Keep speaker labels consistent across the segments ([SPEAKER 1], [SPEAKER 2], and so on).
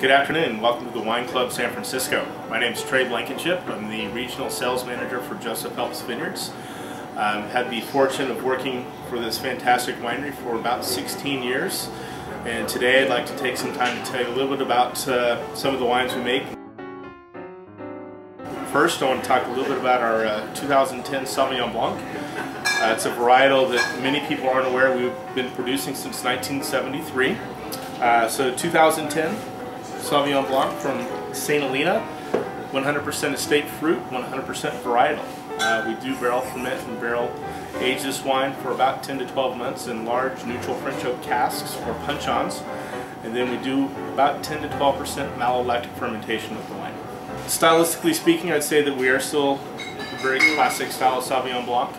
[SPEAKER 1] Good afternoon. Welcome to the Wine Club San Francisco. My name is Trey Blankenship. I'm the regional sales manager for Joseph Phelps Vineyards. I um, had the fortune of working for this fantastic winery for about 16 years. And today I'd like to take some time to tell you a little bit about uh, some of the wines we make. First, I want to talk a little bit about our uh, 2010 Sauvignon Blanc. Uh, it's a varietal that many people aren't aware we've been producing since 1973. Uh, so 2010 Sauvignon Blanc from St. Helena, 100% estate fruit, 100% varietal. Uh, we do barrel ferment and barrel age this wine for about 10 to 12 months in large neutral French oak casks or puncheons. And then we do about 10 to 12% malolactic fermentation with the wine. Stylistically speaking, I'd say that we are still a very classic style of Sauvignon Blanc.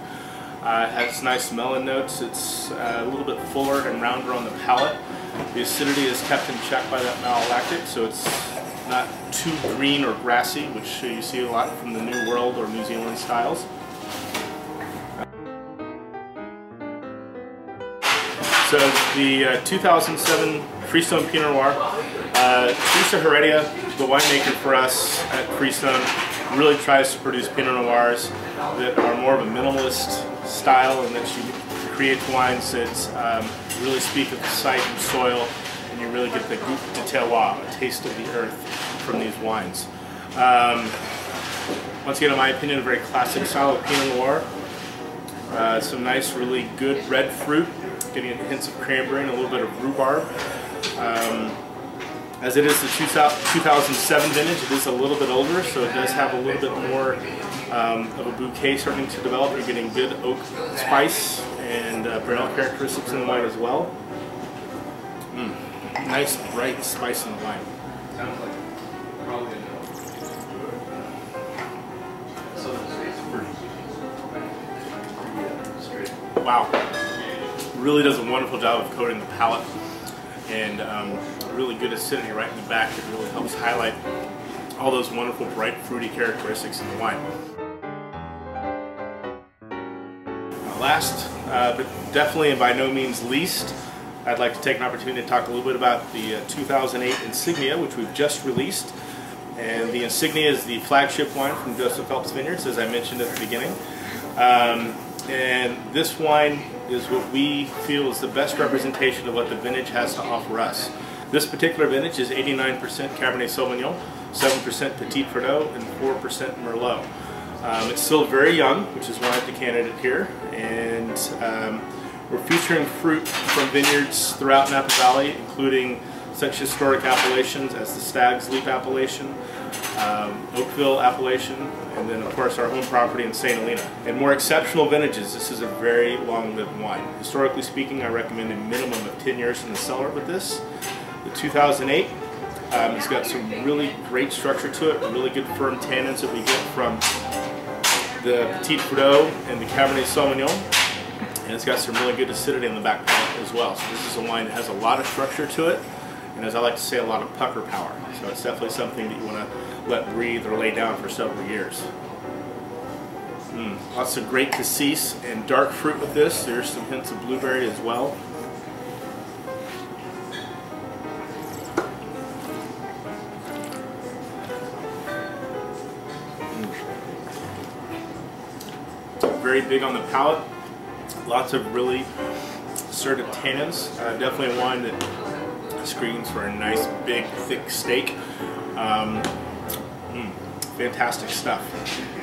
[SPEAKER 1] Uh, it has nice melon notes. It's uh, a little bit fuller and rounder on the palate. The acidity is kept in check by that malolactic, so it's not too green or grassy, which you see a lot from the New World or New Zealand styles. So the uh, 2007 Freestone Pinot Noir, uh, Heredia, the winemaker for us at Freestone, really tries to produce Pinot Noirs that are more of a minimalist style and that she creates wines that um, really speak of the site and soil and you really get the goût de terroir, a taste of the earth from these wines. Um, once again, in my opinion, a very classic style of Pinot Noir. Uh, some nice, really good red fruit, getting hints of cranberry and a little bit of rhubarb. Um, as it is the 2007 vintage, it is a little bit older, so it does have a little bit more um, of a bouquet starting to develop. You're getting good oak spice and uh, Brunel characteristics in the wine as well. Mm. Nice, bright spice in the wine. Sounds like probably Wow. Really does a wonderful job of coating the palate and um, really good acidity right in the back that really helps highlight all those wonderful bright fruity characteristics in the wine. last, uh, but definitely and by no means least, I'd like to take an opportunity to talk a little bit about the uh, 2008 Insignia, which we've just released. And the Insignia is the flagship wine from Joseph Phelps Vineyards, as I mentioned at the beginning. Um, and this wine is what we feel is the best representation of what the vintage has to offer us. This particular vintage is 89% Cabernet Sauvignon, 7% Petit Verdot, and 4% Merlot. Um, it's still very young, which is why I have decanted it here, and um, we're featuring fruit from vineyards throughout Napa Valley, including such historic appellations as the Stag's Leap appellation, um, Oakville appellation, and then of course our home property in St. Helena. And more exceptional vintages, this is a very long-lived wine. Historically speaking, I recommend a minimum of 10 years in the cellar with this. The 2008 um, it's got some really great structure to it, really good firm tannins that we get from the Petit Verdot and the Cabernet Sauvignon. And it's got some really good acidity in the back palate as well. So this is a wine that has a lot of structure to it, and as I like to say, a lot of pucker power. So it's definitely something that you want to let breathe or lay down for several years. Mm, lots of great cassis and dark fruit with this. There's some hints of blueberry as well. very big on the palate. Lots of really assertive tannins. Uh, definitely wine that screams for a nice, big, thick steak. Um, mm, fantastic stuff.